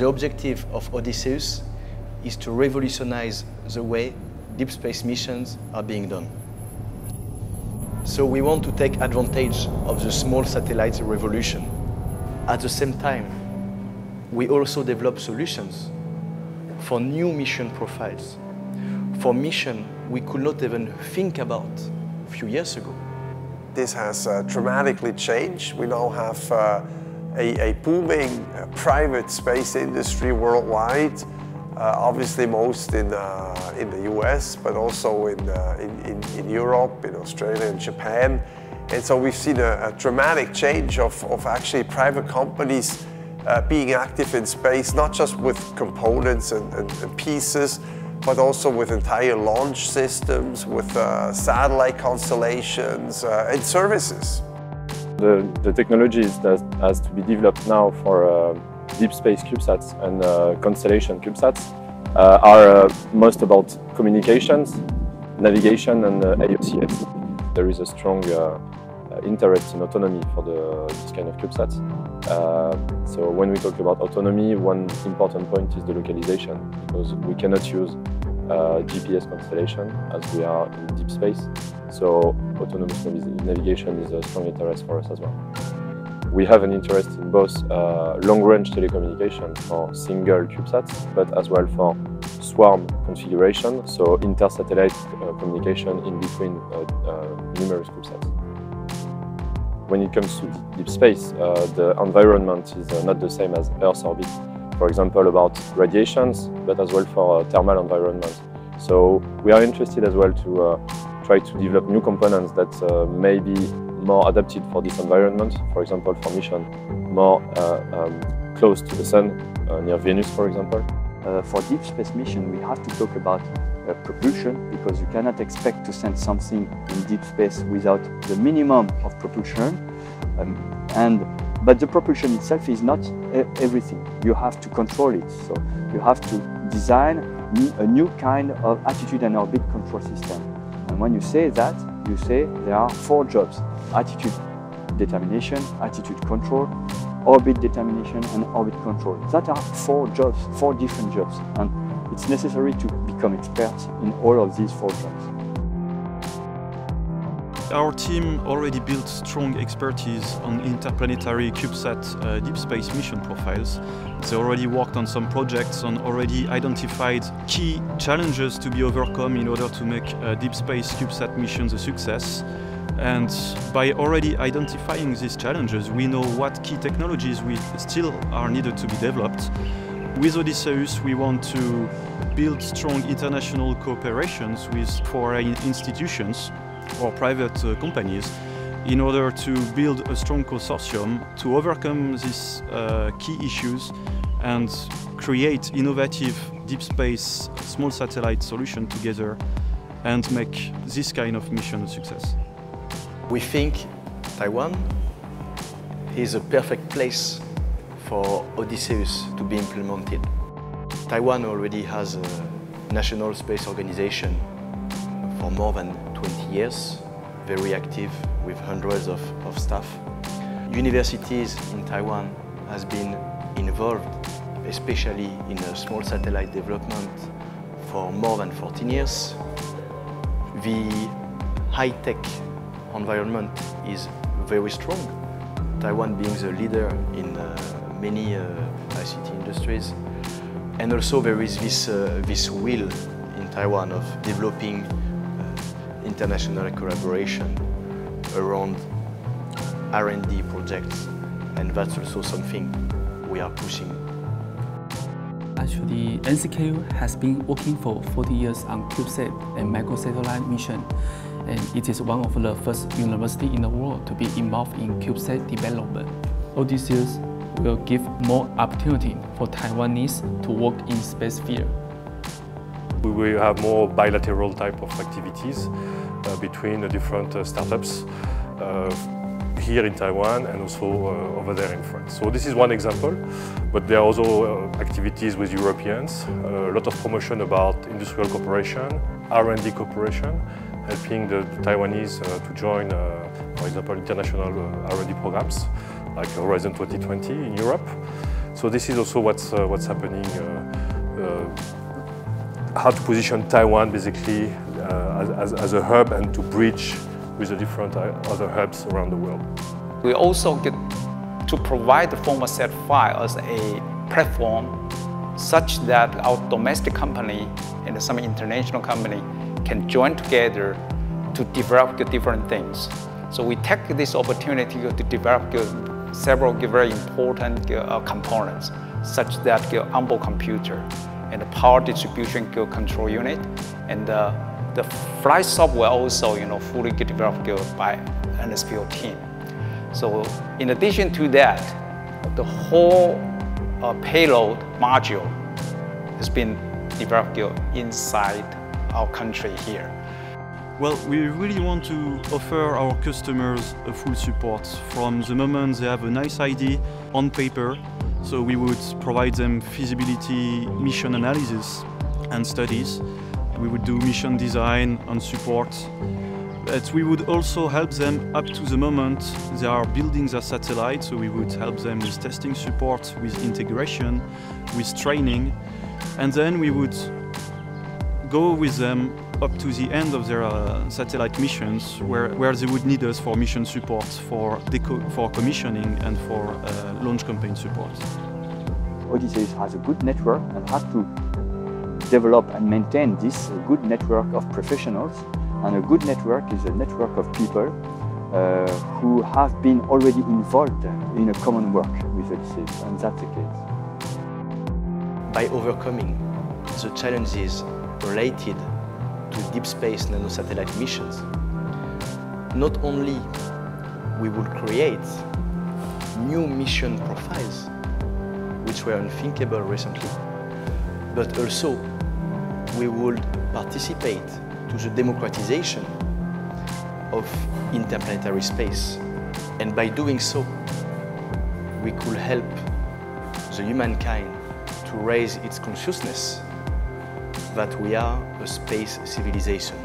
The objective of Odysseus is to revolutionize the way deep space missions are being done. So we want to take advantage of the small satellites revolution. At the same time, we also develop solutions for new mission profiles, for mission we could not even think about a few years ago. This has uh, dramatically changed. We now have uh, a, a, booming uh, private space industry worldwide, uh, obviously most in, uh, in the US, but also in, uh, in, in, in, Europe, in Australia and Japan. And so we've seen a, a dramatic change of, of actually private companies being active in space, not just with components and, and, and pieces, but also with entire launch systems, with uh, satellite constellations uh, and services. The, the technologies that has to be developed now for uh, deep space CubeSats and uh, constellation CubeSats uh, are uh, most about communications, navigation and AOCS. There is a strong interest in autonomy for the, this kind of CubeSats. Uh, so when we talk about autonomy, one important point is the localization, because we cannot use uh, GPS constellation as we are in deep space. So autonomous navigation is a strong interest for us as well. We have an interest in both uh, long-range telecommunication for single CubeSats, but as well for swarm configuration, so inter-satellite uh, communication in between uh, uh, numerous CubeSats when it comes to deep space, uh, the environment is uh, not the same as Earth's orbit. For example, about radiations, but as well for uh, thermal environment. So we are interested as well to uh, try to develop new components that uh, may be more adapted for this environment. For example, for mission more uh, um, close to the sun, near Venus, for example. for deep space mission, we have to talk about uh, propulsion because you cannot expect to send something in deep space without the minimum of propulsion. Um, and but the propulsion itself is not everything. You have to control it. So you have to design a new kind of attitude and orbit control system. And when you say that, you say there are four jobs. Attitude determination, attitude control, orbit determination, and orbit control. That are four jobs, four different jobs. And it's necessary to become experts in all of these four jobs. Our team already built strong expertise on interplanetary CubeSat uh, deep space mission profiles. They already worked on some projects and already identified key challenges to be overcome in order to make uh, deep space CubeSat missions a success. And by already identifying these challenges, we know what key technologies we still are needed to be developed with Odysseus, we want to build strong international cooperations with foreign institutions or private uh, companies in order to build a strong consortium to overcome these uh, key issues and create innovative deep space small satellite solution together and make this kind of mission a success. We think Taiwan is a perfect place for Odysseus to be implemented. Taiwan already has a national space organization for more than 20 years, very active with hundreds of, of staff. Universities in Taiwan has been involved, especially in small satellite development for more than 14 years. The high-tech environment is very strong. Taiwan being the leader in uh, many uh, ICT industries. And also there is this, uh, this will in Taiwan of developing international collaboration around R&D projects and that's also something we are pushing. Actually, NCKU has been working for 40 years on CubeSat and microsatellite mission and it is one of the first university in the world to be involved in CubeSat development. Odysseus will give more opportunity for Taiwanese to work in space field. We will have more bilateral type of activities between the different uh, startups uh, here in Taiwan and also uh, over there in France. So this is one example, but there are also uh, activities with Europeans, a lot of promotion about industrial cooperation, R&D cooperation, helping the Taiwanese uh, to join, for example, international R&D programs like Horizon 2020 in Europe. So this is also what's, uh, what's happening, how to position Taiwan basically as, as, a hub and to bridge with the different other hubs around the world. We also get to provide the FORMOSAT 5 as a platform such that our domestic company and some international company can join together to develop the different things. So we take this opportunity to develop several very important uh, components, such that the Humble computer and the power distribution control unit, and uh, the flight software also, you know, fully developed by NSPO team. So in addition to that, the whole uh, payload module has been developed inside our country here. Well, we really want to offer our customers a full support from the moment they have a nice idea on paper. So we would provide them feasibility mission analysis and studies. We would do mission design and support. But we would also help them up to the moment they are building their satellite. So we would help them with testing support, with integration, with training. And then we would go with them up to the end of their uh, satellite missions where, where they would need us for mission support, for, for commissioning and for uh, launch campaign support. Odysseus has a good network and has to develop and maintain this good network of professionals and a good network is a network of people uh, who have been already involved in a common work with Odysseus and that's the case. By overcoming the challenges related to deep space nanosatellite missions, not only we will create new mission profiles, which were unthinkable recently, but also we would participate to the democratization of interplanetary space. And by doing so, we could help the humankind to raise its consciousness that we are a space civilization.